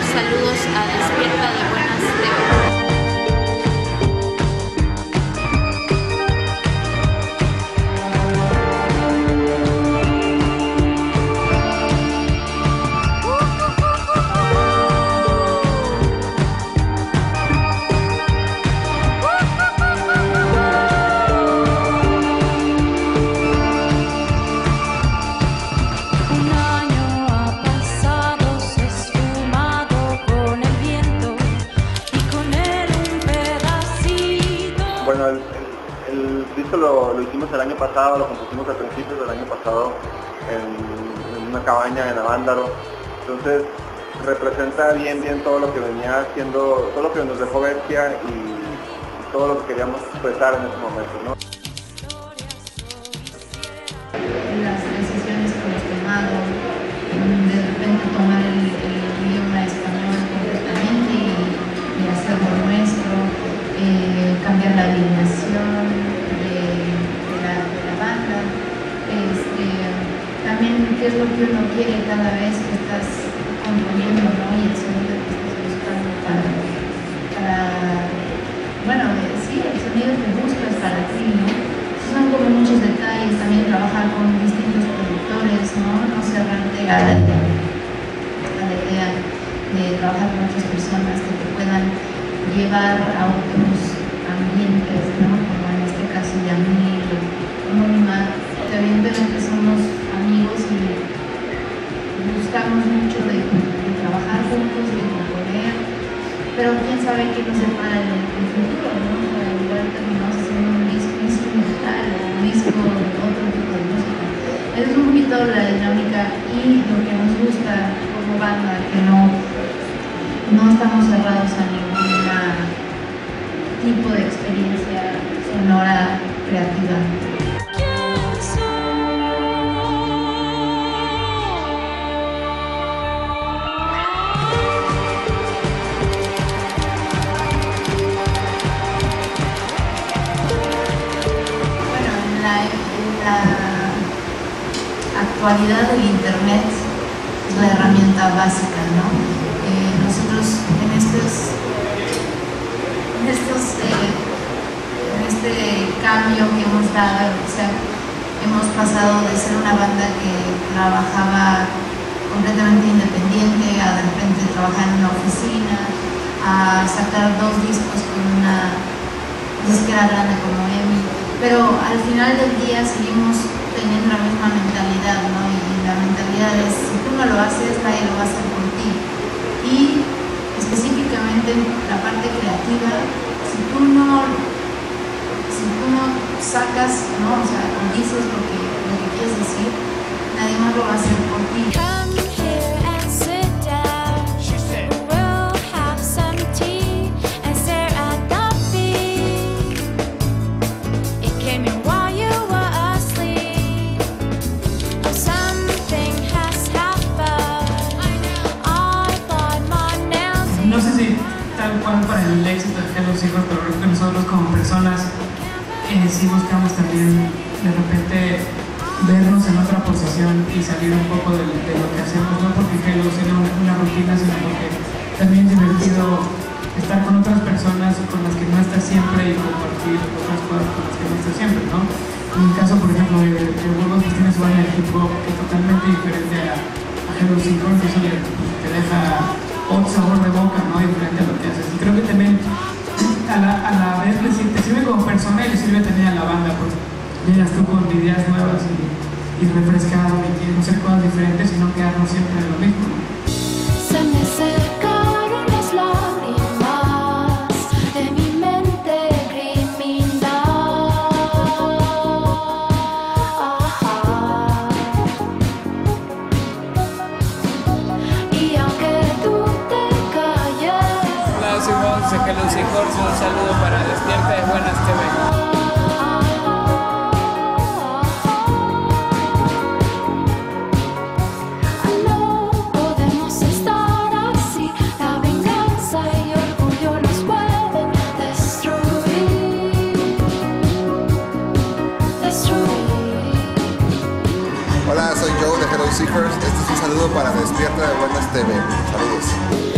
Saludos a Despierta de Buenas lo, hicimos el año pasado, lo compusimos a principios del año pasado en, una cabaña en Avándaro. Entonces representa bien bien todo lo que venía haciendo, todo lo que nos dejó Bestia y todo lo que queríamos expresar en ese momento, las decisiones que hemos tomado, mm, de repente tomar el, idioma español completamente y, y hacerlo nuestro, eh, cambiar la alineación de, de la, de la banda, este, también qué es lo que uno quiere cada vez que estás componiendo, ¿no? Y el sonido que estás buscando para, bueno, sí, el sonido que buscas para ti, ¿no? Son como muchos detalles, también trabajar con distintos productores, ¿no? No cerrarte a la, a la idea de trabajar con otras personas que te puedan llevar a otros ambientes, ¿no? Como en este caso Yamil, Anónima, evidentemente somos amigos y buscamos mucho de, trabajar juntos, de componer, pero quién sabe qué nos separa en el, futuro, ¿no? O sea, igual terminamos haciendo un disco instrumental un disco otro tipo de música. Es un poquito la dinámica y lo que nos gusta como banda, que no, no estamos cerrados a ningún tipo de experiencia sonora creativa. La actualidad del Internet es la herramienta básica, ¿no? Eh, nosotros en estos, en estos, eh, en este cambio que hemos dado, o sea, hemos pasado de ser una banda que trabajaba completamente independiente a de repente trabajar en una oficina, a sacar dos discos con una disquera grande como EMI, pero al final del día seguimos teniendo la misma mentalidad, ¿no? Y la mentalidad es, si tú no lo haces, nadie lo va a hacer por ti. Y específicamente en la parte creativa, si tú no, si tú no sacas, ¿no? O sea, dices lo que, lo que quieres decir, nadie más lo va a hacer por ti. Sí buscamos también de repente vernos en otra posición y salir un poco de, lo que hacemos, no porque Hello sea una, rutina, sino porque también es divertido estar con otras personas con las que no estás siempre y compartir otras cosas con las que no estás siempre, ¿no? En mi caso, por ejemplo, de, de Burgos, pues tiene su banda de hip que es totalmente diferente a, a Hello Hijos, y eso te deja otro sabor de boca, ¿no? Diferente a lo que haces. Te sirve como persona y le sirve también a la banda, pues llegas tú con ideas nuevas y, y refrescado y hacer cosas diferentes y no quedarnos siempre en lo mismo. Soy Joe de Hello Seekers. Este es un saludo para Despierta de Buenas TV. Saludos.